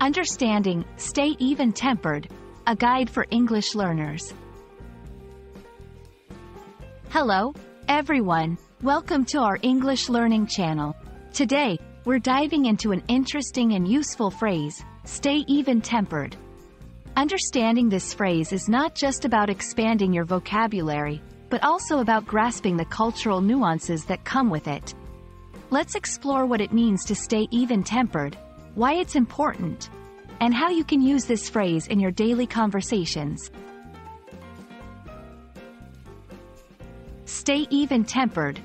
Understanding, Stay Even Tempered, a guide for English learners. Hello, everyone. Welcome to our English learning channel. Today, we're diving into an interesting and useful phrase, stay even tempered. Understanding this phrase is not just about expanding your vocabulary, but also about grasping the cultural nuances that come with it. Let's explore what it means to stay even tempered, why it's important, and how you can use this phrase in your daily conversations. Stay even tempered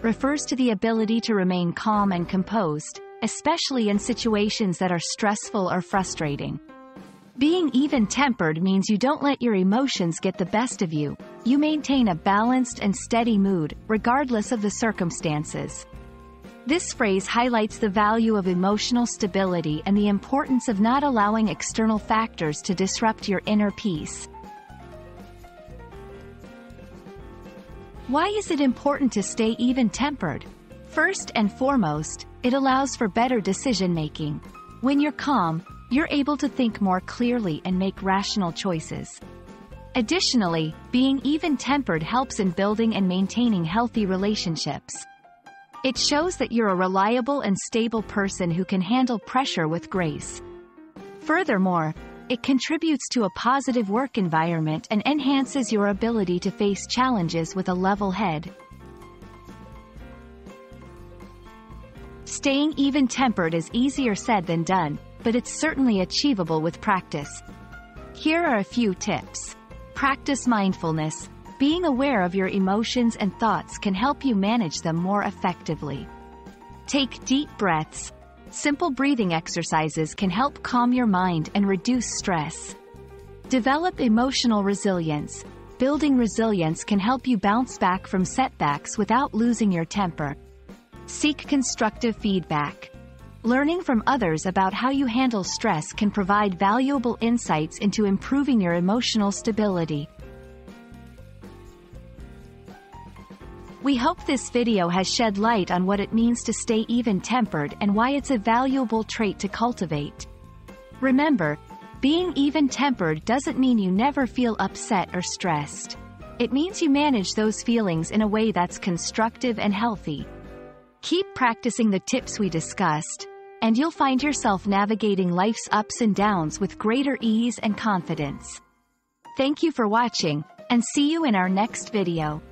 refers to the ability to remain calm and composed, especially in situations that are stressful or frustrating. Being even-tempered means you don't let your emotions get the best of you. You maintain a balanced and steady mood, regardless of the circumstances. This phrase highlights the value of emotional stability and the importance of not allowing external factors to disrupt your inner peace. Why is it important to stay even-tempered? First and foremost, it allows for better decision-making. When you're calm, you're able to think more clearly and make rational choices. Additionally, being even-tempered helps in building and maintaining healthy relationships. It shows that you're a reliable and stable person who can handle pressure with grace. Furthermore, it contributes to a positive work environment and enhances your ability to face challenges with a level head. Staying even-tempered is easier said than done, but it's certainly achievable with practice. Here are a few tips. Practice mindfulness. Being aware of your emotions and thoughts can help you manage them more effectively. Take deep breaths. Simple breathing exercises can help calm your mind and reduce stress. Develop emotional resilience. Building resilience can help you bounce back from setbacks without losing your temper. Seek constructive feedback. Learning from others about how you handle stress can provide valuable insights into improving your emotional stability. We hope this video has shed light on what it means to stay even-tempered and why it's a valuable trait to cultivate. Remember, being even-tempered doesn't mean you never feel upset or stressed. It means you manage those feelings in a way that's constructive and healthy. Keep practicing the tips we discussed, and you'll find yourself navigating life's ups and downs with greater ease and confidence. Thank you for watching, and see you in our next video.